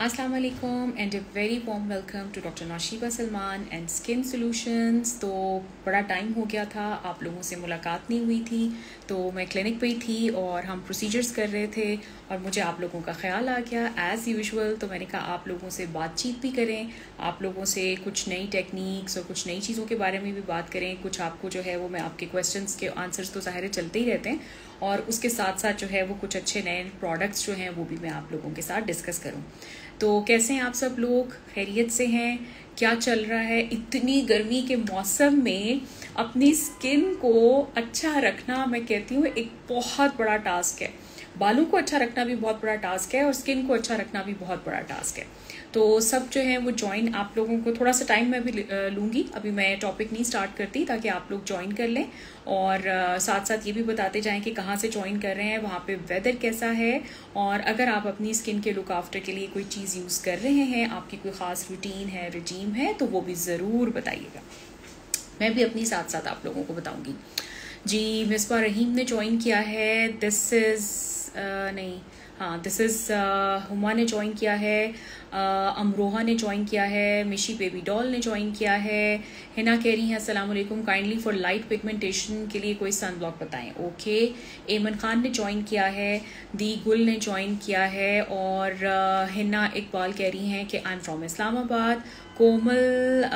अस्सलाम वालेकुम and a very warm welcome to doctor Naushiba Salman and skin solutions तो बड़ा टाइम हो गया था, आप लोगों से मुलाकात नहीं हुई थी तो मैं क्लिनिक पे ही थी और हम प्रोसीजर्स कर रहे थे और मुझे आप लोगों का ख्याल आ गया एज़ यूजुअल तो मैंने कहा आप लोगों से बातचीत भी करें, आप लोगों से कुछ नई टेक्निक्स और कुछ नई चीज़ों के बारे में भी बात करें, कुछ आपको जो है वो मैं आपके क्वेश्चन के आंसर्स तो ज़ाहिर चलते ही रहते हैं। और उसके साथ साथ जो है वो कुछ अच्छे नए प्रोडक्ट्स जो हैं वो भी मैं आप लोगों के साथ डिस्कस करूँ। तो कैसे हैं आप सब लोग? खैरियत से हैं? क्या चल रहा है? इतनी गर्मी के मौसम में अपनी स्किन को अच्छा रखना मैं कहती हूँ एक बहुत बड़ा टास्क है। बालों को अच्छा रखना भी बहुत बड़ा टास्क है और स्किन को अच्छा रखना भी बहुत बड़ा टास्क है। तो सब जो है वो ज्वाइन आप लोगों को थोड़ा सा टाइम मैं भी लूँगी। अभी मैं टॉपिक नहीं स्टार्ट करती ताकि आप लोग ज्वाइन कर लें। और साथ साथ ये भी बताते जाएँ कि कहाँ से ज्वाइन कर रहे हैं, वहाँ पे वेदर कैसा है। और अगर आप अपनी स्किन के लुक आफ्टर के लिए कोई चीज़ यूज़ कर रहे हैं, आपकी कोई ख़ास रूटीन है रजीम है तो वो भी ज़रूर बताइएगा। मैं भी अपनी साथ साथ आप लोगों को बताऊँगी। जी मिसबा रहीम ने ज्वाइन किया है। दिस इज़ नहीं। हाँ दिस इज़ हुमा ने ज्वाइन किया है अमरोहा ने ज्वाइन किया है मिशी बेबी डॉल ने ज्वाइन किया है। हिना कह रही हैं वालेकुम काइंडली फॉर लाइट पिगमेंटेशन के लिए कोई सन ब्लॉक बताएँ. ओके एमन खान ने ज्वाइन किया है दी गुल ने ज्वाइन किया है और हिना इकबाल कह रही हैं कि I am from Islamabad Komal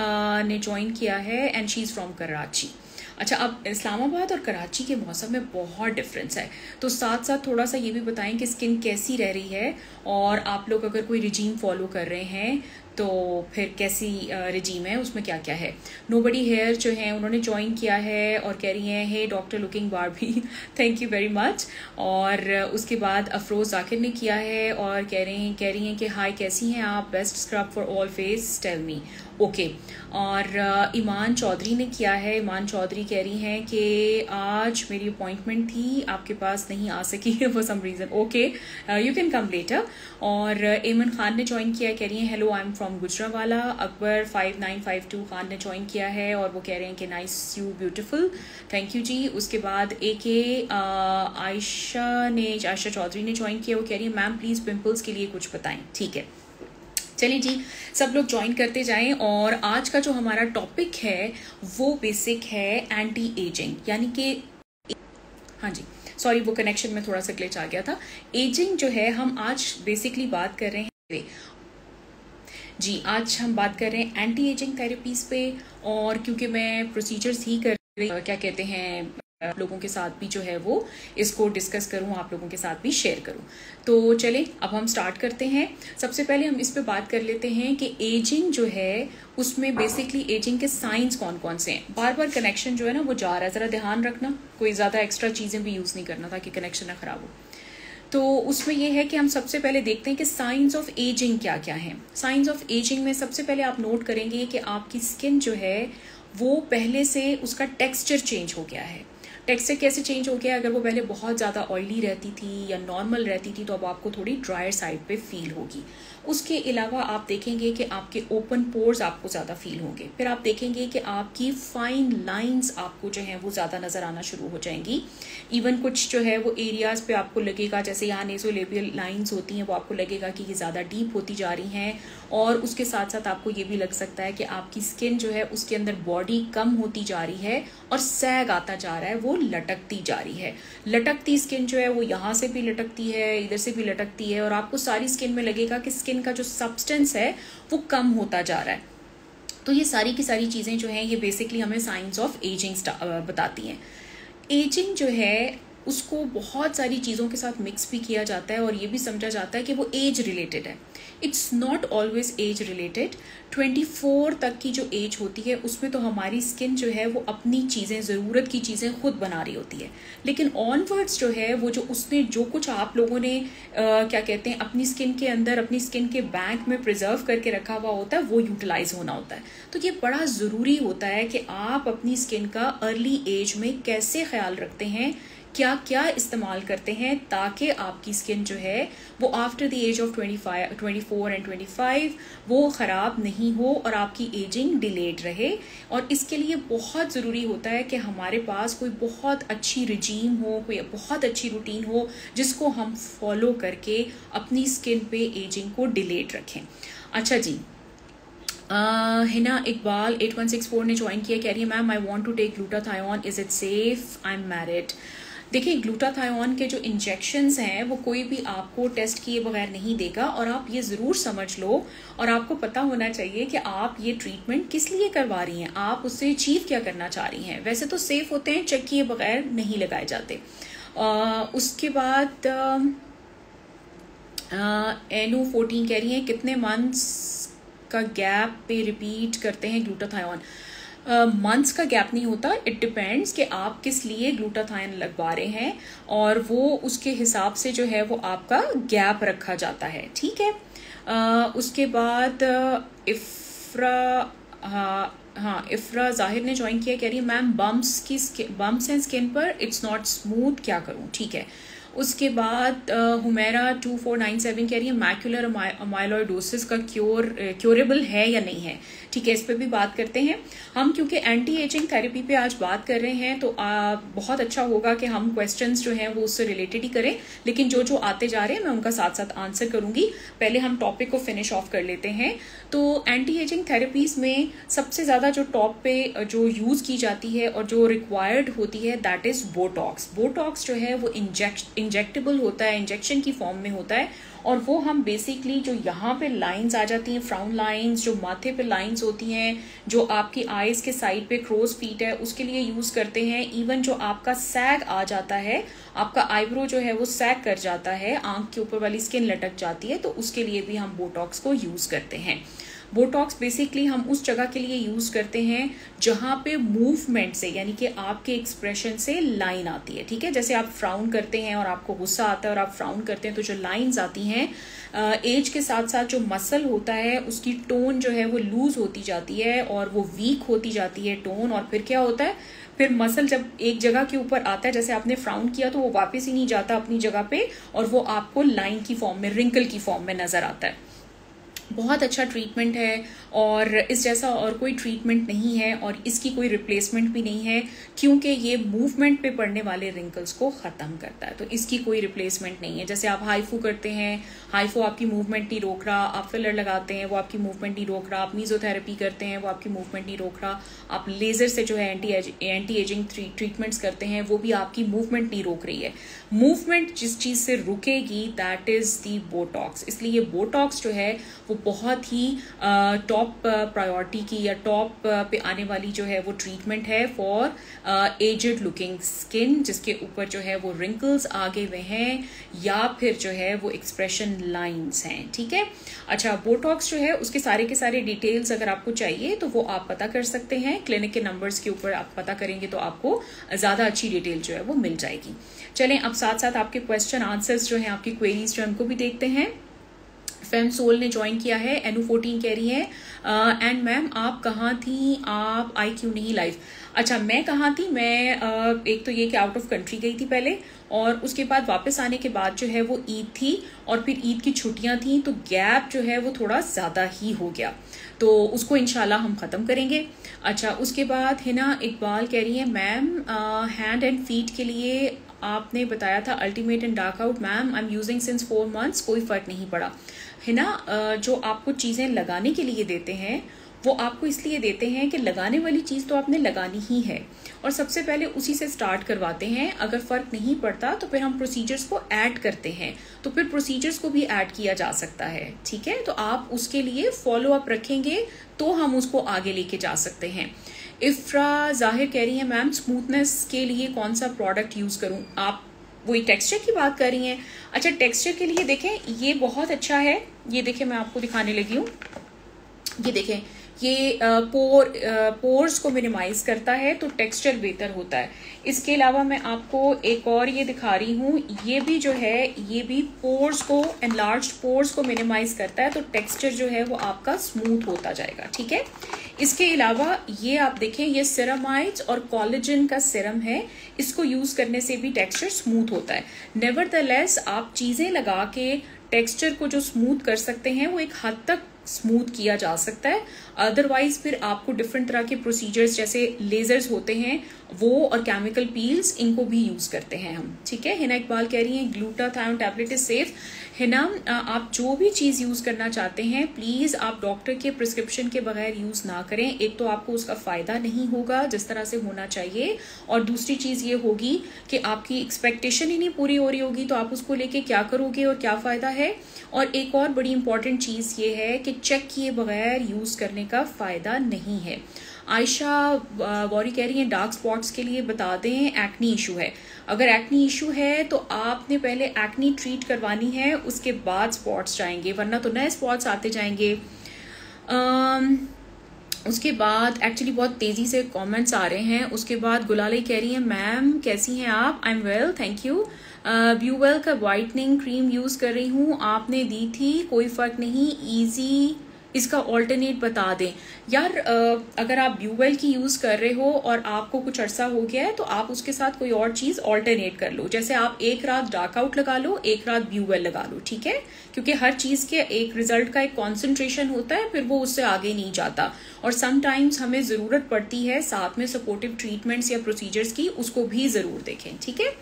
ने ज्वाइन किया है and she is from Karachi अच्छा अब इस्लामाबाद और कराची के मौसम में बहुत डिफरेंस है। तो साथ साथ थोड़ा सा ये भी बताएँ कि स्किन कैसी रह रही है और आप लोग अगर कोई रिजीम फॉलो कर रहे हैं तो फिर कैसी रिजीम है, उसमें क्या क्या है? नो बडी हेयर जो है, उन्होंने ज्वाइन किया है और कह रही हैं hey doctor looking Barbie thank you very much और उसके बाद अफरोज जाकिर ने किया है और कह रहे हैं, कह रही हैं कि हाय कैसी हैं आप? Best scrub for all face tell me okay और ईमान चौधरी ने किया है। ईमान चौधरी कह रही हैं कि, आज मेरी अपॉइंटमेंट थी, आपके पास नहीं आ सकी है for some reason okay you can come later और एमन खान ने ज्वाइन किया कह रही हैं hello I am from Gujranwala Akbar five nine five two Khan ने ज्वाइन किया है और वो कह रहे हैं कि nice you beautiful thank you ji उसके बाद ए के आयशा ने आयशा चौधरी ने ज्वाइन किया वो कह रही है मैम प्लीज़ पिम्पल्स के लिए कुछ बताएँ ठीक है चलिए जी सब लोग ज्वाइन करते जाएँ और आज का जो हमारा टॉपिक है वो बेसिक है एंटी एजिंग यानी कि हाँ जी सॉरी वो कनेक्शन में थोड़ा सा ग्लिच आ गया था. एजिंग जो है, हम आज बेसिकली बात कर रहे हैं जी, आज हम बात कर रहे हैं एंटी एजिंग थेरेपीज पे और क्योंकि मैं प्रोसीजर्स ही कर रही क्या कहते हैं, आप लोगों के साथ भी जो है वो इसको डिस्कस करूँ, आप लोगों के साथ भी शेयर करूँ। तो चले, अब हम स्टार्ट करते हैं। सबसे पहले हम इस पे बात कर लेते हैं कि एजिंग जो है, उसमें बेसिकली एजिंग के साइंस कौन कौन से हैं? बार बार कनेक्शन जो है ना, वो जा रहा है। ज़रा ध्यान रखना, कोई ज़्यादा एक्स्ट्रा चीज़ें भी यूज़ नहीं करना ताकि कनेक्शन ना ख़राब हो। तो उसमें यह है कि हम सबसे पहले देखते हैं कि साइंस ऑफ़ एजिंग क्या क्या है। साइंस ऑफ़ एजिंग में सबसे पहले आप नोट करेंगे कि आपकी स्किन जो है, वो पहले से उसका टेक्सचर चेंज हो गया है। टेक्सचर कैसे चेंज हो गया? अगर वो पहले बहुत ज़्यादा ऑयली रहती थी या नॉर्मल रहती थी तो अब आपको थोड़ी ड्रायर साइड पे फील होगी। उसके अलावा आप देखेंगे कि आपके ओपन पोर्स आपको ज़्यादा फील होंगे। फिर आप देखेंगे कि आपकी फाइन लाइंस आपको जो है वो ज़्यादा नज़र आना शुरू हो जाएँगी। इवन कुछ जो है वो एरियाज़ पे आपको लगेगा, जैसे यहाँ नेजोलेबियल लाइंस होती हैं, वो आपको लगेगा कि ये ज़्यादा डीप होती जा रही हैं। और उसके साथ साथ आपको ये भी लग सकता है कि आपकी स्किन जो है उसके अंदर बॉडी कम होती जा रही है और सैग आता जा रहा है। वो लटकती जा रही है। लटकती स्किन जो है वो यहाँ से भी लटकती है, इधर से भी लटकती है और आपको सारी स्किन में लगेगा कि स्किन का जो सब्सटेंस है वो कम होता जा रहा है। तो ये सारी की सारी चीज़ें जो हैं, ये बेसिकली हमें साइंस ऑफ़ एजिंग बताती हैं। एजिंग जो है, उसको बहुत सारी चीज़ों के साथ मिक्स भी किया जाता है और ये भी समझा जाता है कि वो एज रिलेटेड है। It's not always age related 24 तक की जो एज होती है उसमें तो हमारी स्किन जो है वो अपनी चीज़ें ज़रूरत की चीज़ें खुद बना रही होती है। लेकिन ऑनवर्ड्स जो है वो जो उसने जो कुछ आप लोगों ने आ, क्या कहते हैं अपनी स्किन के अंदर अपनी स्किन के बैंक में प्रिजर्व करके रखा हुआ होता है वो यूटिलाइज होना होता है। तो ये बड़ा ज़रूरी होता है कि आप अपनी स्किन का अर्ली एज में कैसे ख्याल रखते हैं क्या क्या इस्तेमाल करते हैं ताकि आपकी स्किन जो है, वो after the age of twenty five twenty four and twenty five वो ख़राब नहीं हो और आपकी एजिंग डिलेड रहे। और इसके लिए बहुत ज़रूरी होता है कि हमारे पास कोई बहुत अच्छी रिजीम हो, कोई बहुत अच्छी रूटीन हो, जिसको हम फॉलो करके अपनी स्किन पे एजिंग को डिलेड रखें। अच्छा जी। Hina Iqbal eight one six four ने ज्वाइन किया, कह रही है ma'am I want to take glutathione is it safe I am married देखिए ग्लूटाथायोन के जो इंजेक्शंस हैं वो कोई भी आपको टेस्ट किए बगैर नहीं देगा और आप ये ज़रूर समझ लो और आपको पता होना चाहिए कि आप ये ट्रीटमेंट किस लिए करवा रही हैं। आप उससे अचीव क्या करना चाह रही हैं। वैसे तो सेफ़ होते हैं चेक किए बगैर नहीं लगाए जाते। आ, उसके बाद एनू फोर्टीन कह रही हैं कितने मंथ्स का गैप पे रिपीट करते हैं ग्लूटाथायोन मंथ्स uh, का गैप नहीं होता। इट डिपेंड्स कि आप किस लिए ग्लूटाथायन लगवा रहे हैं और वो उसके हिसाब से जो है वो आपका गैप रखा जाता है। ठीक है? uh, उसके बाद इफ्रा हाँ हाँ इफ्रा ज़ाहिर ने ज्वाइन किया कह रही है मैम बम्स की बम्स हैं स्किन पर इट्स नॉट स्मूथ क्या करूँ? ठीक है? उसके बाद Humaira two four nine seven कह रही है मैक्यूलर माइलोइडोसिस का क्योर क्योरेबल है या नहीं है? ठीक है इस पर भी बात करते हैं। हम क्योंकि एंटी एजिंग थेरेपी पे आज बात कर रहे हैं तो आ, बहुत अच्छा होगा कि हम क्वेश्चंस जो हैं वो उससे रिलेटेड ही करें। लेकिन जो जो आते जा रहे हैं मैं उनका साथ साथ आंसर करूँगी। पहले हम टॉपिक को फिनिश ऑफ़ कर लेते हैं। तो एंटी एजिंग थेरेपीज में सबसे ज़्यादा जो टॉप पे जो यूज़ की जाती है और जो रिक्वायर्ड होती है दैट इज़ बोटॉक्स बोटॉक्स जो है वो इंजेक्ट इंजेक्टेबल होता है इंजेक्शन की फॉर्म में होता है और वो हम बेसिकली जो यहाँ पे लाइंस आ जाती हैं फ्राउन लाइंस जो माथे पे लाइंस होती हैं, जो आपकी आईज के साइड पे क्रोज फीट है, उसके लिए यूज़ करते हैं। इवन जो आपका सैग आ जाता है, आपका आईब्रो जो है वो सैग कर जाता है, आँख के ऊपर वाली स्किन लटक जाती है तो उसके लिए भी हम बोटॉक्स को यूज़ करते हैं। बोटॉक्स बेसिकली हम उस जगह के लिए यूज़ करते हैं जहाँ पे मूवमेंट से, यानी कि आपके एक्सप्रेशन से लाइन आती है, ठीक है? जैसे आप फ्राउन करते हैं और आपको गुस्सा आता है और आप फ्राउन करते हैं तो जो लाइंस आती हैं एज के साथ साथ जो मसल होता है, उसकी टोन जो है वो लूज होती जाती है और वो वीक होती जाती है टोन और फिर क्या होता है? फिर मसल जब एक जगह के ऊपर आता है, जैसे आपने फ्राउन किया तो वो वापस ही नहीं जाता अपनी जगह पे और वो आपको लाइन की फॉर्म में रिंकल की फॉर्म में नज़र आता है। बहुत अच्छा ट्रीटमेंट है और इस जैसा और कोई ट्रीटमेंट नहीं है और इसकी कोई रिप्लेसमेंट भी नहीं है, क्योंकि ये मूवमेंट पे पड़ने वाले रिंकल्स को ख़त्म करता है। तो इसकी कोई रिप्लेसमेंट नहीं है। जैसे आप हाईफू करते हैं हाईफू आपकी मूवमेंट नहीं रोक रहा, आप फिलर लगाते हैं, वो आपकी मूवमेंट नहीं रोक रहा, आप मीजोथेरेपी करते हैं, वो आपकी मूवमेंट नहीं रोक रहा, आप लेज़र से जो है एंटी एंटी एजिंग ट्रीटमेंट्स करते हैं, वो भी आपकी मूवमेंट नहीं रोक रही है। मूवमेंट जिस चीज़ से रुकेगी दैट इज़ दी बोटॉक्स इसलिए बोटॉक्स जो है, वो बहुत ही टॉप प्रायोरिटी की या टॉप पे आने वाली जो है वो ट्रीटमेंट है फॉर एजड लुकिंग स्किन जिसके ऊपर जो है वो रिंकल्स आगे हुए हैं, या फिर जो है वो एक्सप्रेशन लाइंस हैं, ठीक है? अच्छा बोटॉक्स जो है, उसके सारे के सारे डिटेल्स अगर आपको चाहिए तो वो आप पता कर सकते हैं। क्लिनिक के नंबर्स के ऊपर आप पता करेंगे तो आपको ज़्यादा अच्छी डिटेल जो है वो मिल जाएगी। चलें, अब साथ साथ आपके क्वेश्चन आंसर्स जो हैं, आपकी क्वेरीज जो उनको भी देखते हैं। फेम सोल ने ज्वाइन किया है एनू फोर्टीन कह रही है। एंड मैम आप कहाँ थी? आप आई क्यू नहीं लाइव अच्छा मैं कहाँ थी? मैं uh, एक तो ये कि आउट ऑफ़ कंट्री गई थी पहले और उसके बाद वापस आने के बाद जो है वो ईद थी और फिर ईद की छुट्टियाँ थी तो गैप जो है वो थोड़ा ज़्यादा ही हो गया। तो उसको इनशाला हम ख़त्म करेंगे। अच्छा उसके बाद हिना इकबाल कह रही है मैम हैंड एंड फीट के लिए आपने बताया था ultimate and dark out ma'am I am using since four months कोई फ़र्क नहीं पड़ा। है ना? जो आपको चीज़ें लगाने के लिए देते हैं, वो आपको इसलिए देते हैं कि लगाने वाली चीज़ तो आपने लगानी ही है। और सबसे पहले उसी से स्टार्ट करवाते हैं। अगर फ़र्क नहीं पड़ता तो फिर हम प्रोसीजर्स को ऐड करते हैं। तो फिर प्रोसीजर्स को भी ऐड किया जा सकता है, ठीक है? तो आप उसके लिए फॉलो अप रखेंगे तो हम उसको आगे लेके जा सकते हैं। इफ्रा, ज़ाहिर कह रही है, मैम स्मूथनेस के लिए कौन सा प्रोडक्ट यूज़ करूँ? आप वही टेक्सचर की बात कर रही हैं। अच्छा टेक्सचर के लिए देखें, ये बहुत अच्छा है। ये देखें, मैं आपको दिखाने लगी हूँ। ये देखें ये पोर पोर्स को मिनिमाइज करता है तो टेक्सचर बेहतर होता है। इसके अलावा मैं आपको एक और ये दिखा रही हूँ। ये भी जो है, ये भी पोर्स को एनलार्ज पोर्स को मिनिमाइज करता है तो टेक्सचर जो है वो आपका स्मूथ होता जाएगा, ठीक है? इसके अलावा ये आप देखें, ये सिरामाइड्स और कॉलेजन का सिरम है। इसको यूज़ करने से भी टेक्सचर स्मूथ होता है। नेवर आप चीज़ें लगा के टेक्सचर को जो स्मूथ कर सकते हैं, वो एक हद तक स्मूथ किया जा सकता है। अदरवाइज़ फिर आपको डिफरेंट तरह के प्रोसीजर्स जैसे लेजर्स होते हैं, वो और केमिकल पील्स इनको भी यूज़ करते हैं हम। ठीक है? हिना इकबाल कह रही है glutathione tablet is safe Hina आप जो भी चीज़ यूज़ करना चाहते हैं प्लीज़ आप डॉक्टर के प्रिस्क्रिप्शन के बगैर यूज़ ना करें। एक तो आपको उसका फ़ायदा नहीं होगा, जिस तरह से होना चाहिए। और दूसरी चीज़ ये होगी कि आपकी एक्सपेक्टेशन ही नहीं पूरी हो रही होगी तो आप उसको लेके क्या करोगे और क्या फ़ायदा है? और एक और बड़ी इंपॉर्टेंट चीज़ ये है कि चेक किए बगैर यूज़ करने का फ़ायदा नहीं है। आयशा वॉरी कह रही है डार्क स्पॉट्स के लिए बता दें एक्नी इशू है। अगर एक्नी इशू है तो आपने पहले एक्नी ट्रीट करवानी है उसके बाद स्पॉट्स जाएँगे वरना तो नए स्पॉट्स आते जाएँगे। um, उसके बाद एक्चुअली बहुत तेज़ी से कमेंट्स आ रहे हैं। उसके बाद गुलाली कह रही है मैम कैसी हैं आप? I am well thank you ब्यूवेल का वाइटनिंग क्रीम यूज़ कर रही हूँ। आपने दी थी कोई फ़र्क नहीं इजी इसका ऑल्टरनेट बता दें। यार अगर आप ब्यूवेल की यूज़ कर रहे हो और आपको कुछ अरसा हो गया है तो आप उसके साथ कोई और चीज़ ऑल्टरनेट कर लो। जैसे आप एक रात डार्क आउट लगा लो, एक रात ब्यूवेल लगा लो, ठीक है? क्योंकि हर चीज़ के एक रिज़ल्ट का एक कॉन्सेंट्रेशन होता है, फिर वो उससे आगे नहीं जाता। और समटाइम्स हमें ज़रूरत पड़ती है साथ में सपोर्टिव ट्रीटमेंट्स या प्रोसीजर्स की, उसको भी ज़रूर देखें, ठीक है?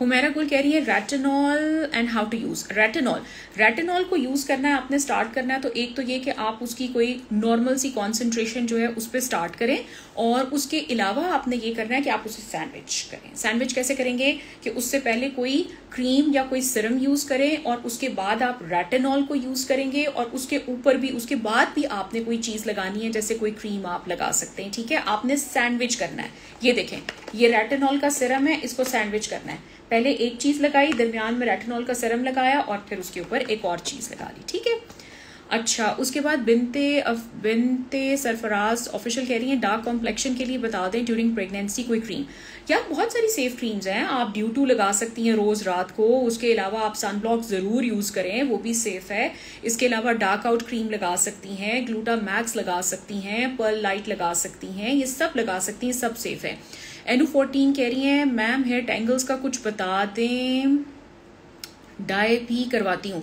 हुमेरा गुल कह रही है retinol and how to use retinol retinol को यूज़ करना है, आपने स्टार्ट करना है तो एक तो ये कि आप उसकी कोई नॉर्मल सी कॉन्सेंट्रेशन जो है, उस पर स्टार्ट करें और उसके अलावा आपने ये करना है कि आप उसे सैंडविच करें। सैंडविच कैसे करेंगे कि उससे पहले कोई क्रीम या कोई सिरम यूज़ करें और उसके बाद आप रेटेनॉल को यूज़ करेंगे और उसके ऊपर भी, उसके बाद भी आपने कोई चीज़ लगानी है, जैसे कोई क्रीम आप लगा सकते हैं, ठीक है? आपने सैंडविच करना है। ये देखें, ये रेटेनॉल का सिरम है, इसको सैंडविच करना है। पहले एक चीज़ लगाई, दरमियान में रेटनॉल का सरम लगाया और फिर उसके ऊपर एक और चीज़ लगा ली ठीक है? अच्छा उसके बाद बिनते बिनते सरफराज ऑफिशियल कह रही हैं डार्क कॉम्प्लेक्शन के लिए बता दें ड्यूरिंग प्रेगनेंसी कोई क्रीम यार बहुत सारी सेफ़ क्रीम्स हैं? आप ड्यू टू लगा सकती हैं रोज रात को। उसके अलावा आप सनब्लॉक ज़रूर यूज़ करें, वो भी सेफ़ है। इसके अलावा डार्क आउट क्रीम लगा सकती हैं ग्लूटा मैक्स लगा सकती हैं पर्ल लाइट लगा सकती हैं, ये सब लगा सकती हैं, सब सेफ़ है। एनू फोर्टीन कह रही हैं मैम हेयर टेंगल्स का कुछ बता दें। डाई भी करवाती हूँ।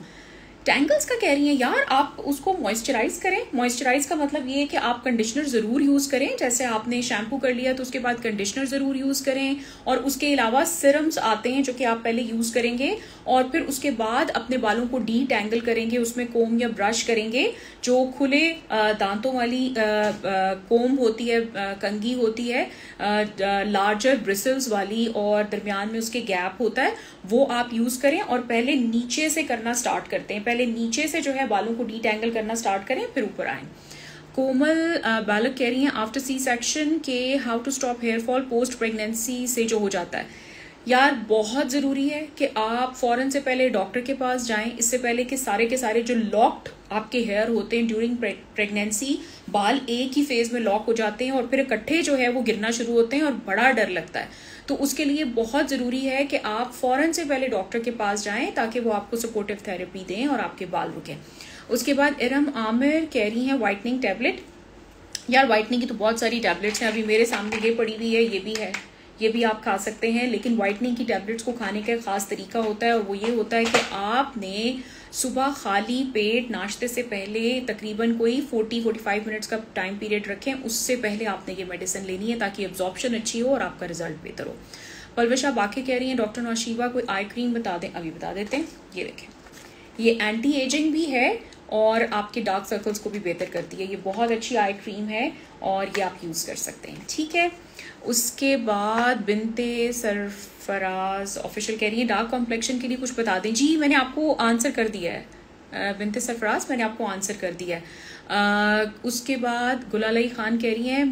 टैंगल्स का कह रही हैं, यार, आप उसको मॉइस्चराइज करें. मॉइस्चराइज का मतलब ये है कि आप कंडीशनर ज़रूर यूज़ करें। जैसे आपने शैम्पू कर लिया तो उसके बाद कंडीशनर ज़रूर यूज़ करें। और उसके अलावा सिरम्स आते हैं जो कि आप पहले यूज़ करेंगे और फिर उसके बाद अपने बालों को डी टैंगल करेंगे, उसमें कोम या ब्रश करेंगे, जो खुले दांतों वाली कोम होती है कंगी होती है लार्जर ब्रिसल्स वाली और दरमियान में उसके गैप होता है, वो आप यूज़ करें और पहले नीचे से करना स्टार्ट करते हैं। पहले नीचे से जो है बालों को डिटेंगल करना स्टार्ट करें, फिर ऊपर आए। कोमल बालक कह रही हैं आफ्टर सी सेक्शन के how to stop hair fall post pregnancy से जो हो जाता है। यार, बहुत ज़रूरी है कि आप फ़ौरन से पहले डॉक्टर के पास जाएँ। इससे पहले कि सारे के सारे जो लॉक्ड आपके हेयर होते हैं ड्यूरिंग प्रेगनेंसी बाल एक ही फ़ेज़ में लॉक हो जाते हैं और फिर इकट्ठे जो है वो गिरना शुरू होते हैं और बड़ा डर लगता है। तो उसके लिए बहुत ज़रूरी है कि आप फ़ौरन से पहले डॉक्टर के पास जाएँ ताकि वो आपको सपोर्टिव थेरेपी दें और आपके बाल रुकें। उसके बाद इरम आमिर कह रही हैं वाइटनिंग टैबलेट यार वाइटनिंग की तो बहुत सारी टैबलेट्स हैं। अभी मेरे सामने ये पड़ी हुई है, ये भी है। ये भी आप खा सकते हैं, लेकिन वाइटनिंग की टैबलेट्स को खाने का खास तरीका होता है, और वो ये होता है कि आपने सुबह खाली पेट नाश्ते से पहले तकरीबन कोई 40-45 मिनट्स का टाइम पीरियड रखें, उससे पहले आपने ये मेडिसिन लेनी है, ताकि एब्जॉर्प्शन अच्छी हो और आपका रिज़ल्ट बेहतर हो। पलविशा बाकी कह रही हैं, डॉक्टर नौशीबा, कोई आई क्रीम बता दें? अभी बता देते हैं, ये देखें। ये एंटी एजिंग भी है और आपके डार्क सर्कल्स को भी बेहतर करती है। ये बहुत अच्छी आई क्रीम है और ये आप यूज़ कर सकते हैं। ठीक है? उसके बाद बिनते, सरफराज ऑफिशियल कह रही है डार्क कॉम्प्लेक्शन के लिए कुछ बता दें। जी, मैंने आपको आंसर कर दिया है। बिनते, सरफराज, मैंने आपको आंसर कर दिया है। उसके बाद गुलालई खान कह रही हैं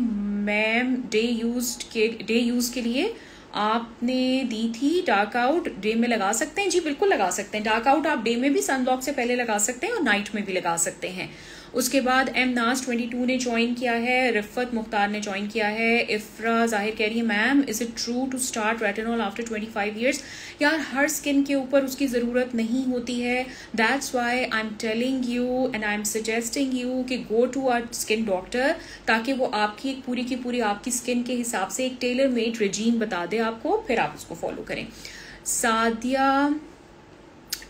मैम डे यूज़ के डे यूज़ के लिए आपने दी थी डार्क आउट डे में लगा सकते हैं। जी, बिल्कुल लगा सकते हैं। डार्क आउट आप डे में भी सनब्लॉक से पहले लगा सकते हैं और नाइट में भी लगा सकते हैं। उसके बाद एम नाज ट्वेंटी टू ने ज्वाइन किया है रिफत मुख्तार ने ज्वाइन किया है इफ्रा ज़ाहिर कह रही है ma'am is it true to start retinol after twenty five years यार, हर स्किन के ऊपर उसकी ज़रूरत नहीं होती है। That's why I am telling you and I am suggesting you कि go to our skin doctor ताकि वो आपकी एक पूरी की पूरी आपकी स्किन के हिसाब से एक टेलर मेड रिजीम बता दे आपको, फिर आप उसको फॉलो करें। Sadia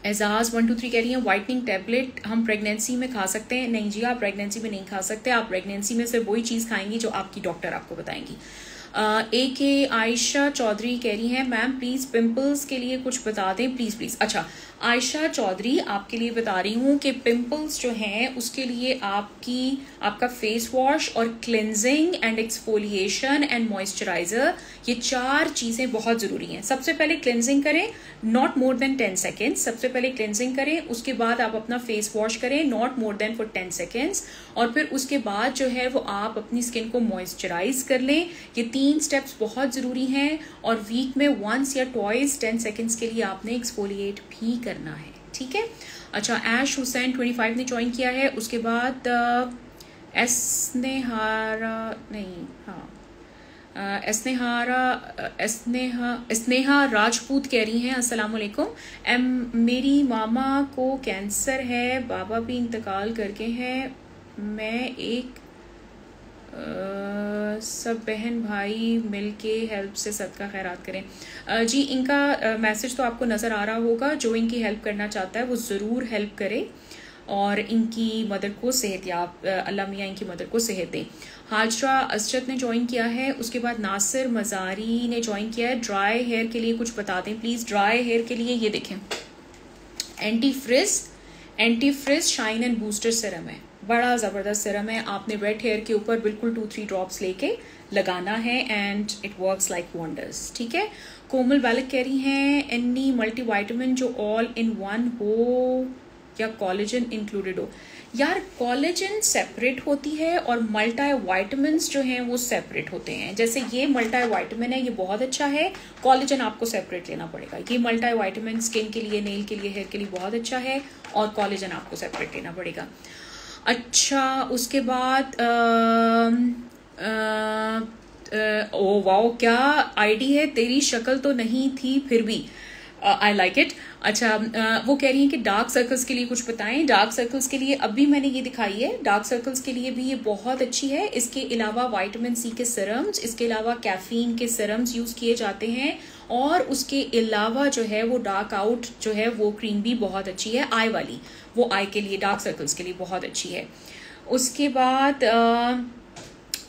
Ejaz one two three कह रही है वाइटनिंग टैबलेट हम प्रेगनेंसी में खा सकते हैं। नहीं जी, आप प्रेगनेंसी में नहीं खा सकते। आप प्रेगनेंसी में सिर्फ़ वही चीज़ खाएँगी जो आपकी डॉक्टर आपको बताएँगी। ए के आयशा चौधरी कह रही है मैम प्लीज़ पिंपल्स के लिए कुछ बता दें। प्लीज़ प्लीज़ अच्छा आयशा चौधरी आपके लिए बता रही हूँ कि पिंपल्स जो हैं, उसके लिए आपकी, आपका फेस वॉश और cleansing and exfoliation and moisturiser ये चार चीज़ें बहुत ज़रूरी हैं। सबसे पहले क्लिनजिंग करें not more than ten seconds सबसे पहले क्लिनजिंग करें, उसके बाद आप अपना फेस वॉश करें not more than for ten seconds और फिर उसके बाद जो है, वो आप अपनी स्किन को मॉइस्चराइज कर लें। ये तीन स्टेप्स बहुत ज़रूरी हैं। और वीक में वंस या ट्वाइस टेन सेकेंड्स के लिए आपने एक्सफोलिएट भी करना है, ठीक है? अच्छा ऐश हुसैन ट्वेंटी फाइव ने ज्वाइन किया है, उसके बाद एस नेहारा नहीं हाँ स्नेहारा स्नेहा स्नेहा राजपूत कह रही हैं, अस्सलाम वालेकुम। एम मेरी मामा को कैंसर है, बाबा भी इंतकाल करके हैं, मैं एक सब बहन भाई मिल के हेल्प से सबका खैरात करें। जी, इनका मैसेज तो आपको नज़र आ रहा होगा। जो इनकी हेल्प करना चाहता है, वो ज़रूर हेल्प करे और इनकी मदर को सेहत या अल्लाह मियाँ इनकी मदर को सेहत दें। हाजरा असजद ने ज्वाइन किया है, उसके बाद नासिर मज़ारी ने ज्वाइन किया है। ड्राई हेयर के लिए कुछ बता दें प्लीज़ ड्राई हेयर के लिए ये देखें। Anti frizz anti frizz shine and booster serum है। बड़ा ज़बरदस्त सिरम है। आपने वेट हेयर के ऊपर बिल्कुल टू थ्री ड्रॉप्स लेके लगाना है and it works like wonders ठीक है? कोमल बालक कह रही हैं एनी मल्टी वाइटामिन जो ऑल इन वन हो या कॉलेजन इंक्लूडेड हो। यार कॉलेजन सेपरेट होती है और मल्टी वाइटामिन जो हैं वो सेपरेट होते हैं। जैसे ये मल्टी वाइटामिन है, ये बहुत अच्छा है। कॉलेजन आपको सेपरेट लेना पड़ेगा। ये मल्टी वाइटामिन स्किन के लिए नेल के लिए हेयर के लिए बहुत अच्छा है और कॉलेजन आपको सेपरेट लेना पड़ेगा। अच्छा उसके बाद ओ वाओ क्या आईडी है? तेरी शक्ल तो नहीं थी फिर भी। आई लाइक इट अच्छा uh, वो कह रही हैं कि डार्क सर्कल्स के लिए कुछ बताएँ। डार्क सर्कल्स के लिए अभी मैंने ये दिखाई है। डार्क सर्कल्स के लिए भी ये बहुत अच्छी है। इसके अलावा वाइटामिन सी के सरम्स इसके अलावा कैफीन के सरम्स यूज़ किए जाते हैं। और उसके अलावा जो है वो डार्क आउट जो है वो क्रीम भी बहुत अच्छी है आई वाली। वो आई के लिए डार्क सर्कल्स के लिए बहुत अच्छी है। उसके बाद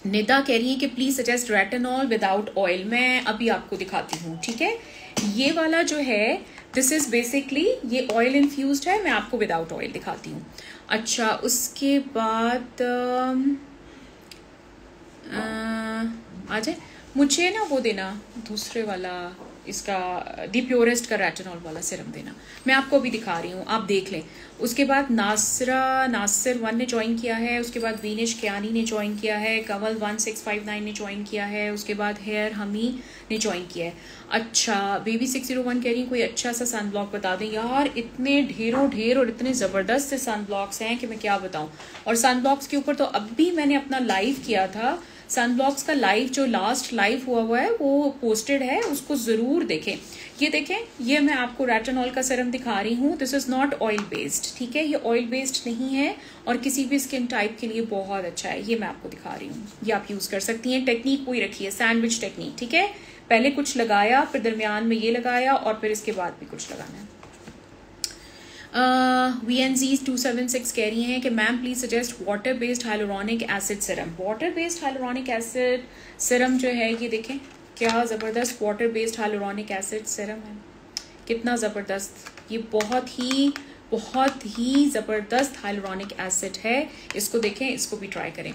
निदा कह रही है कि please suggest retinol without oil मैं अभी आपको दिखाती हूँ, ठीक है? ये वाला जो है दिस इज़ बेसिकली ये ऑयल इन्फ्यूज है, मैं आपको विदाउट ऑयल दिखाती हूँ। अच्छा उसके बाद आ जाए। मुझे ना वो देना, दूसरे वाला। इसका दी प्योरेस्ट का रेटनॉल वाला सिरम देना। मैं आपको अभी दिखा रही हूँ, आप देख लें। उसके बाद नासरा, नासिर वन ने ज्वाइन किया है, उसके बाद वीनेश क्यानी ने ज्वाइन किया है Kanwal one six five nine ने ज्वाइन किया है, उसके बाद हेयर हमी ने ज्वाइन किया है। अच्छा बेबी सिक्स ज़ीरो वन कह रही कोई अच्छा सा सन ब्लॉक बता दें। यार, इतने ढेरों, ढेर और इतने ज़बरदस्त सन ब्लॉक्स हैं कि मैं क्या बताऊँ। और सन ब्लॉक्स के ऊपर तो अब भी मैंने अपना लाइव किया था सनब्लॉक्स का लाइव जो लास्ट लाइव हुआ हुआ है, वो पोस्टेड है, उसको ज़रूर देखें। ये देखें, ये मैं आपको रेटनॉल का सरम दिखा रही हूँ। This is not oil based ठीक है? ये ऑयल बेस्ड नहीं है और किसी भी स्किन टाइप के लिए बहुत अच्छा है। ये मैं आपको दिखा रही हूँ। ये आप यूज़ कर सकती हैं। टेक्निक वही रखी है सैंडविच टेक्निक ठीक है? पहले कुछ लगाया, फिर दरमियान में ये लगाया और फिर इसके बाद भी कुछ लगाना है। V N G two seven six कह रही हैं कि ma'am please suggest water based hyaluronic acid serum water based hyaluronic acid serum जो है, ये देखें, क्या ज़बरदस्त water based hyaluronic acid serum है। कितना ज़बरदस्त। ये बहुत ही बहुत ही ज़बरदस्त हाइलोरॉनिक एसिड है। इसको देखें, इसको भी ट्राई करें।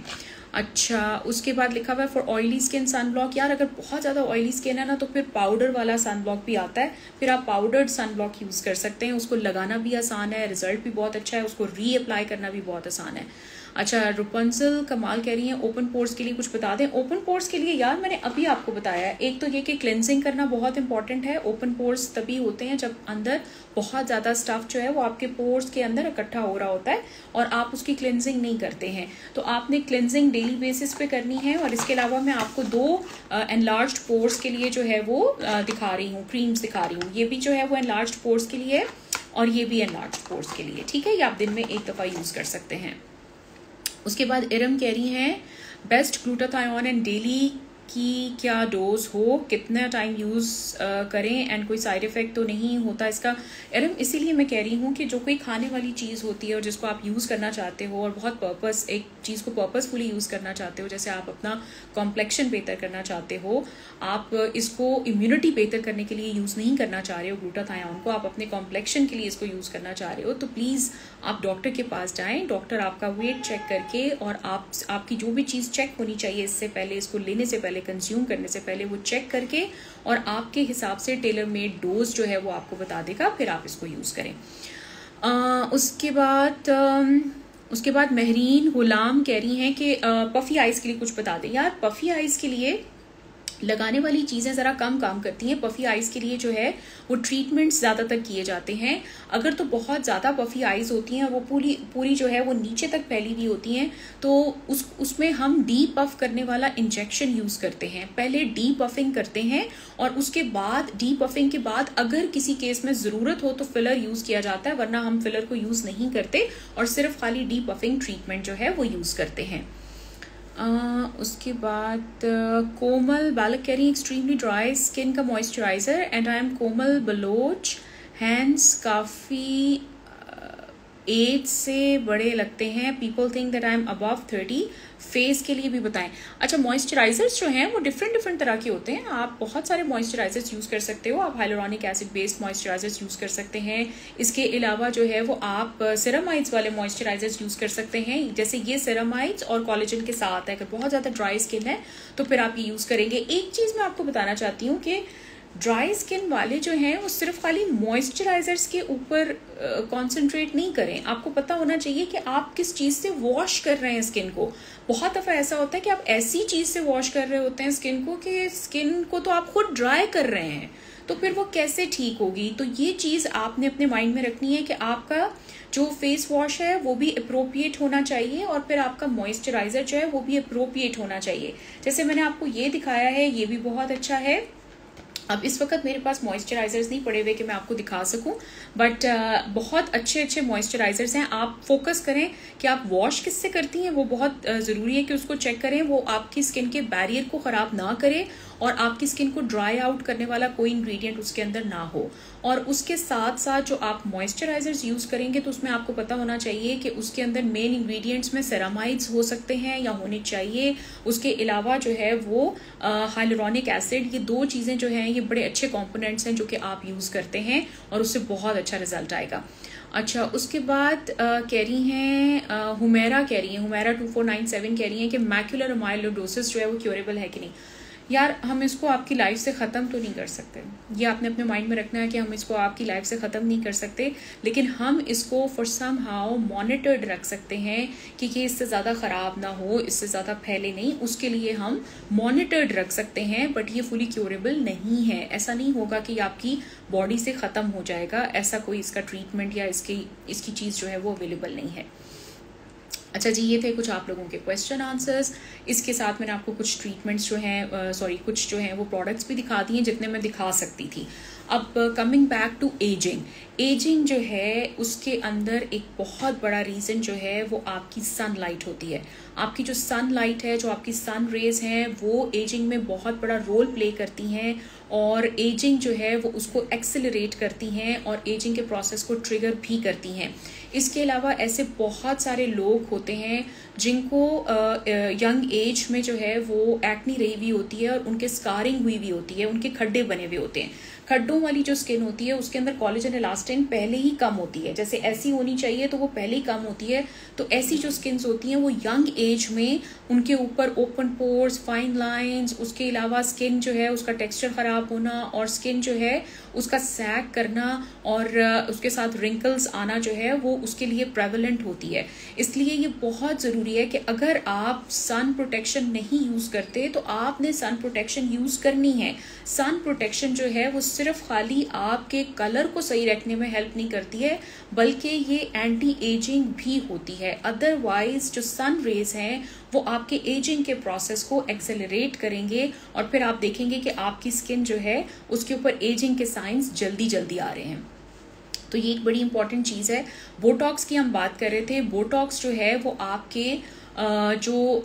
अच्छा उसके बाद लिखा हुआ है for oily skin sun block यार, अगर बहुत ज़्यादा ऑयली स्किन है ना तो फिर पाउडर वाला सन ब्लॉक भी आता है। फिर आप पाउडर्ड सन ब्लॉक यूज़ कर सकते हैं। उसको लगाना भी आसान है रिज़ल्ट भी बहुत अच्छा है, उसको री अप्लाई करना भी बहुत आसान है। अच्छा रुपंसल कमाल कह रही हैं ओपन पोर्स के लिए कुछ बता दें। ओपन पोर्स के लिए यार, मैंने अभी आपको बताया एक तो ये कि क्लेंजिंग करना बहुत इंपॉर्टेंट है। ओपन पोर्स तभी होते हैं जब अंदर बहुत ज़्यादा स्टफ़ जो है, वो आपके पोर्स के अंदर इकट्ठा हो रहा होता है और आप उसकी क्लेंजिंग नहीं करते हैं। तो आपने क्लेंजिंग डेली बेसिस पे करनी है और इसके अलावा मैं आपको दो एनलार्ज पोर्स के लिए जो है वो दिखा रही हूँ क्रीम्स दिखा रही हूँ। ये भी जो है वो एनलार्ज पोर्स के लिए और ये भी एनलार्ज पोर्स के लिए, ठीक है? ये आप दिन में एक दफ़ा यूज़ कर सकते हैं। उसके बाद, इरम कह रही हैं बेस्ट ग्लूटाथायन एंड डेली की क्या डोज हो, कितना टाइम यूज़ करें एंड कोई साइड इफ़ेक्ट तो नहीं होता इसका। एरम, इसीलिए मैं कह रही हूँ कि जो कोई खाने वाली चीज़ होती है और जिसको आप यूज़ करना चाहते हो और बहुत पर्पस एक चीज़ को पर्पसफुली यूज़ करना चाहते हो, जैसे आप अपना कॉम्प्लेक्शन बेहतर करना चाहते हो, आप इसको इम्यूनिटी बेहतर करने के लिए यूज़ नहीं करना चाह रहे हो ग्लूटाथायन को आप अपने कॉम्प्लेक्शन के लिए इसको यूज़ करना चाह रहे हो तो प्लीज़ आप डॉक्टर के पास जाएँ डॉक्टर आपका वेट चेक करके और आप, आपकी जो भी चीज़ चेक होनी चाहिए इससे पहले, इसको लेने से पहले कंज्यूम करने से पहले वो चेक करके और आपके हिसाब से टेलर मेड डोज जो है वो आपको बता देगा फिर आप इसको यूज़ करें। आ, उसके बाद उसके बाद महरीन गुलाम कह रही हैं कि पफ़ी आइस के लिए कुछ बता दें। यार पफ़ी आइज़ के लिए लगाने वाली चीज़ें ज़रा कम काम करती हैं। पफ़ी आइज़ के लिए जो है, वो ट्रीटमेंट्स ज़्यादातर किए जाते हैं। अगर तो बहुत ज़्यादा पफ़ी आइज़ होती हैं, वो पूरी पूरी जो है, वो नीचे तक फैली हुई होती हैं तो उस, उसमें हम डी पफ करने वाला इंजेक्शन यूज़ करते हैं। पहले डी पफिंग करते हैं और उसके बाद डी पफिंग के बाद अगर किसी केस में ज़रूरत हो तो फिलर यूज़ किया जाता है, वरना हम फिलर को यूज़ नहीं करते और सिर्फ़ खाली डी पफिंग ट्रीटमेंट जो है, वो यूज़ करते हैं। उसके बाद कोमल बालक कह रही एक्सट्रीमली ड्राई स्किन का moisturiser and I am Komal Baloch hands काफ़ी एज से बड़े लगते हैं। People think that I am above thirty face के लिए भी बताएँ। अच्छा मॉइस्चराइजर्स जो हैं, वो डिफरेंट डिफरेंट तरह के होते हैं। आप बहुत सारे मॉइस्चराइजर्स यूज़ कर सकते हो। आप hyaluronic acid based moisturisers use कर सकते हैं। इसके अलावा जो है, वो आप सिरामाइड्स वाले मॉइस्चराइजर्स यूज़ कर सकते हैं। जैसे ये सिरामाइड्स और कॉलेजन के साथ है। अगर बहुत ज़्यादा ड्राई स्किन है तो फिर आप ये यूज़ करेंगे। एक चीज़ मैं आपको बताना चाहती हूँ कि ड्राई स्किन वाले जो हैं, वो सिर्फ़ खाली मॉइस्चराइजर्स के ऊपर कंसंट्रेट नहीं करें। आपको पता होना चाहिए कि आप किस चीज़ से वॉश कर रहे हैं स्किन को। बहुत दफ़ा ऐसा होता है कि आप ऐसी चीज़ से वॉश कर रहे होते हैं स्किन को कि स्किन को तो आप खुद ड्राई कर रहे हैं। तो फिर वो कैसे ठीक होगी? तो ये चीज़ आपने अपने माइंड में रखनी है कि आपका जो फेस वॉश है, वो भी अप्रोप्रिएट होना चाहिए और फिर आपका मॉइस्चराइजर जो है, वो भी अप्रोप्रिएट होना चाहिए। जैसे मैंने आपको ये दिखाया है, ये भी बहुत अच्छा है। अब इस वक्त मेरे पास मॉइस्चराइजर्स नहीं पड़े हुए कि मैं आपको दिखा सकूँ बट uh, बहुत अच्छे अच्छे मॉइस्चराइजर्स हैं। आप फोकस करें कि आप वॉश किससे करती हैं वो बहुत uh, ज़रूरी है कि उसको चेक करें। वो आपकी स्किन के बैरियर को ख़राब ना करे और आपकी स्किन को ड्राई आउट करने वाला कोई इंग्रेडिएंट उसके अंदर ना हो। और उसके साथ साथ जो आप मॉइस्चराइजर्स यूज़ करेंगे तो उसमें आपको पता होना चाहिए कि उसके अंदर मेन इंग्रेडिएंट्स में सेरामाइड्स हो सकते हैं या होने चाहिए। उसके अलावा जो है वो हाइलोरॉनिक एसिड ये दो चीज़ें जो हैं, ये बड़े अच्छे कॉम्पोनेंट्स हैं जो कि आप यूज़ करते हैं और उससे बहुत अच्छा रिज़ल्ट आएगा। अच्छा उसके बाद कह रही हैं हुमेरा कह रही हैं Humera two four nine seven कह रही हैं कि मैक्यूलर माइलोडोसिस जो है वो क्योरेबल है कि नहीं। यार, हम इसको आपकी लाइफ से ख़त्म तो नहीं कर सकते। ये आपने अपने माइंड में रखना है कि हम इसको आपकी लाइफ से ख़त्म नहीं कर सकते, लेकिन हम इसको फॉर सम हाउ मॉनिटर्ड रख सकते हैं कि ये इससे ज़्यादा ख़राब ना हो, इससे ज़्यादा फैले नहीं। उसके लिए हम मॉनिटर्ड रख सकते हैं बट ये फुली क्योरेबल नहीं है। ऐसा नहीं होगा कि आपकी बॉडी से ख़त्म हो जाएगा। ऐसा कोई इसका ट्रीटमेंट या इसकी इसकी चीज़ जो है वो अवेलेबल नहीं है। अच्छा जी, ये थे कुछ आप लोगों के क्वेश्चन आंसर्स इसके साथ मैंने आपको कुछ ट्रीटमेंट्स जो हैं सॉरी कुछ जो हैं, वो प्रोडक्ट्स भी दिखा दिए जितने मैं दिखा सकती थी। अब coming back to ageing ageing जो है, उसके अंदर एक बहुत बड़ा रीज़न जो है, वो आपकी सनलाइट होती है। आपकी जो सनलाइट है, जो आपकी सन रेज हैं, वो एजिंग में बहुत बड़ा रोल प्ले करती हैं और एजिंग जो है, वो उसको एक्सेलरेट करती हैं और एजिंग के प्रोसेस को ट्रिगर भी करती हैं। इसके अलावा ऐसे बहुत सारे लोग होते हैं जिनको यंग एज में जो है वो एक्नी रही हुई होती है और उनके स्कारिंग हुई हुई होती है, उनके खड्डे बने हुए होते हैं। खड्डों वाली जो स्किन होती है, उसके अंदर कॉलेजन इलास्टिन पहले ही कम होती है। जैसे ऐसी होनी चाहिए तो वो पहले ही कम होती है। तो ऐसी जो स्किन होती हैं, वो यंग एज में उनके ऊपर ओपन पोर्स फाइन लाइंस उसके अलावा स्किन जो है, उसका टेक्सचर खराब होना और स्किन जो है, उसका सैक करना और उसके साथ रिंकल्स आना जो है, वो उसके लिए प्रेवलेंट होती है। इसलिए ये बहुत ज़रूरी है कि अगर आप सन प्रोटेक्शन नहीं यूज़ करते तो आपने सन प्रोटेक्शन यूज़ करनी है। सन प्रोटेक्शन जो है, वो सिर्फ़ खाली आपके कलर को सही रखने में हेल्प नहीं करती है, बल्कि ये एंटी एजिंग भी होती है। अदरवाइज़ जो सन रेज हैं, वो आपके एजिंग के प्रोसेस को एक्सेलरेट करेंगे, और फिर आप देखेंगे कि आपकी स्किन जो है, उसके ऊपर एजिंग के साइंस जल्दी जल्दी आ रहे हैं। तो ये एक बड़ी इंपॉर्टेंट चीज़ है। बोटॉक्स की हम बात कर रहे थे। बोटॉक्स जो है, वो आपके जो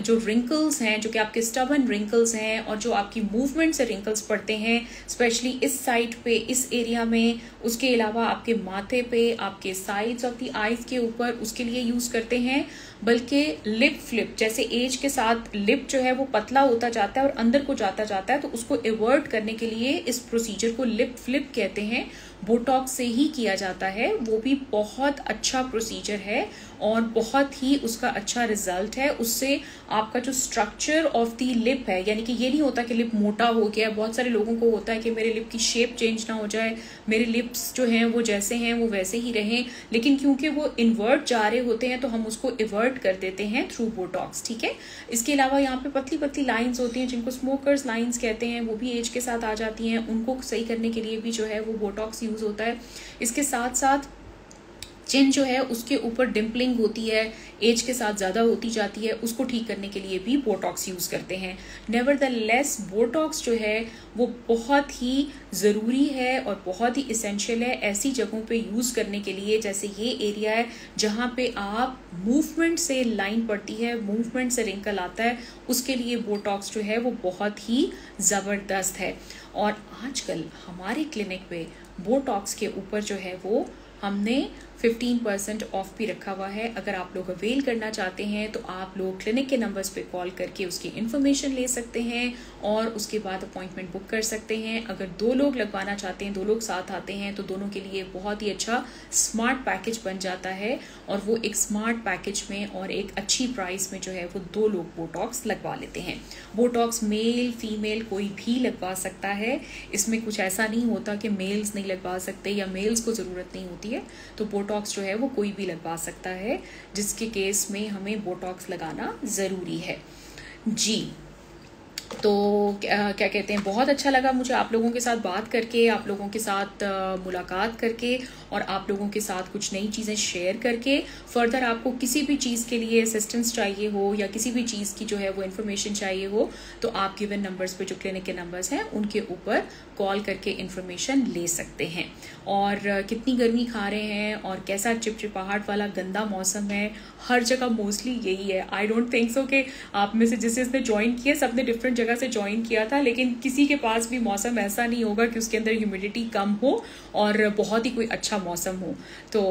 जो रिंकल्स हैं, जो कि आपके स्टबन रिंकल्स हैं और जो आपकी मूवमेंट से रिंकल्स पड़ते हैं स्पेशली इस साइड पे, इस एरिया में, उसके अलावा आपके माथे पे, आपके साइड्स ऑफ़ द आईज के ऊपर, उसके लिए यूज़ करते हैं। बल्कि लिप फ्लिप जैसे एज के साथ लिप जो है वो पतला होता जाता है और अंदर को जाता जाता है तो उसको एवर्ट करने के लिए इस प्रोसीजर को लिप फ्लिप कहते हैं। बोटॉक्स से ही किया जाता है। वो भी बहुत अच्छा प्रोसीजर है और बहुत ही उसका अच्छा रिज़ल्ट है। उससे आपका जो स्ट्रक्चर ऑफ़ दी लिप है, यानी कि ये नहीं होता कि लिप मोटा हो गया, बहुत सारे लोगों को होता है कि मेरे लिप की शेप चेंज ना हो जाए, मेरे लिप्स जो हैं वो जैसे हैं, वो वैसे ही रहें। लेकिन क्योंकि वो इन्वर्ट जा रहे होते हैं तो हम उसको इवर्ट कर देते हैं थ्रू बोटॉक्स ठीक है? इसके अलावा यहाँ पे पतली पतली लाइन्स होती हैं जिनको स्मोकर्स लाइन्स कहते हैं, वो भी एज के साथ आ जाती हैं। उनको सही करने के लिए भी जो है वो बोटॉक्स यूज़ होता है। इसके साथ साथ चिन जो है, उसके ऊपर डिम्पलिंग होती है एज के साथ ज़्यादा होती जाती है, उसको ठीक करने के लिए भी बोटॉक्स यूज़ करते हैं। नेवर द लेस बोटॉक्स जो है, वो बहुत ही ज़रूरी है और बहुत ही इसेंशियल है ऐसी जगहों पे यूज़ करने के लिए। जैसे ये एरिया है, जहाँ पे आप मूवमेंट से लाइन पड़ती है मूवमेंट से रिंकल आता है, उसके लिए बोटॉक्स जो है, वो बहुत ही ज़बरदस्त है। और आजकल हमारे क्लिनिक पे बोटॉक्स के ऊपर जो है, वो हमने 15 परसेंट ऑफ़ भी रखा हुआ है। अगर आप लोग अवेल करना चाहते हैं तो आप लोग क्लिनिक के नंबर्स पे कॉल करके उसकी इन्फॉर्मेशन ले सकते हैं और उसके बाद अपॉइंटमेंट बुक कर सकते हैं। अगर दो लोग लगवाना चाहते हैं, दो लोग साथ आते हैं तो दोनों के लिए बहुत ही अच्छा स्मार्ट पैकेज बन जाता है और वो एक स्मार्ट पैकेज में और एक अच्छी प्राइस में जो है वो दो लोग बोटॉक्स लगवा लेते हैं। बोटॉक्स मेल फीमेल कोई भी लगवा सकता है। इसमें कुछ ऐसा नहीं होता कि मेल्स नहीं लगवा सकते या मेल्स को ज़रूरत नहीं होती। है तो बोटॉक्स जो है वो कोई भी लगवा सकता है, जिसके केस में हमें बोटॉक्स लगाना ज़रूरी है। जी तो क्या, क्या कहते हैं बहुत अच्छा लगा मुझे आप लोगों के साथ बात करके आप लोगों के साथ मुलाकात करके और आप लोगों के साथ कुछ नई चीज़ें शेयर करके। फर्दर आपको किसी भी चीज़ के लिए असिस्टेंस चाहिए हो या किसी भी चीज़ की जो है वो इन्फॉर्मेशन चाहिए हो तो आप गिवन नंबर्स पे जो क्लिनिक के नंबर्स हैं उनके ऊपर कॉल करके इन्फॉर्मेशन ले सकते हैं। और कितनी गर्मी खा रहे हैं और कैसा चिपचिपाहट वाला गंदा मौसम है हर जगह मोस्टली यही है। आई डोंट थिंक सो कि आप में से जिस जिसने ज्वाइन किया सबने डिफरेंट जगह से ज्वाइन किया था लेकिन किसी के पास भी मौसम ऐसा नहीं होगा कि उसके अंदर ह्यूमिडिटी कम हो और बहुत ही कोई अच्छा मौसम हो। तो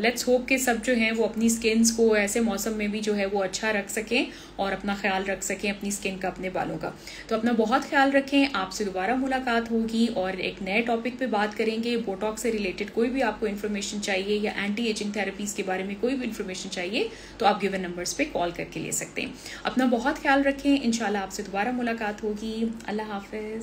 लेट्स uh, होप के सब जो हैं वो अपनी स्किन्स को ऐसे मौसम में भी जो है वो अच्छा रख सकें और अपना ख्याल रख सकें अपनी स्किन का अपने बालों का। तो अपना बहुत ख्याल रखें आपसे दोबारा मुलाकात होगी और एक नए टॉपिक पे बात करेंगे। बोटॉक से रिलेटेड कोई भी आपको इन्फॉर्मेशन चाहिए या एंटी एजिंग थेरेपीज के बारे में कोई भी इन्फॉर्मेशन चाहिए तो आप गिवन नंबर्स पे कॉल करके ले सकते हैं। अपना बहुत ख्याल रखें इंशाल्लाह आपसे दोबारा मुलाकात होगी। अल्लाह हाफिज।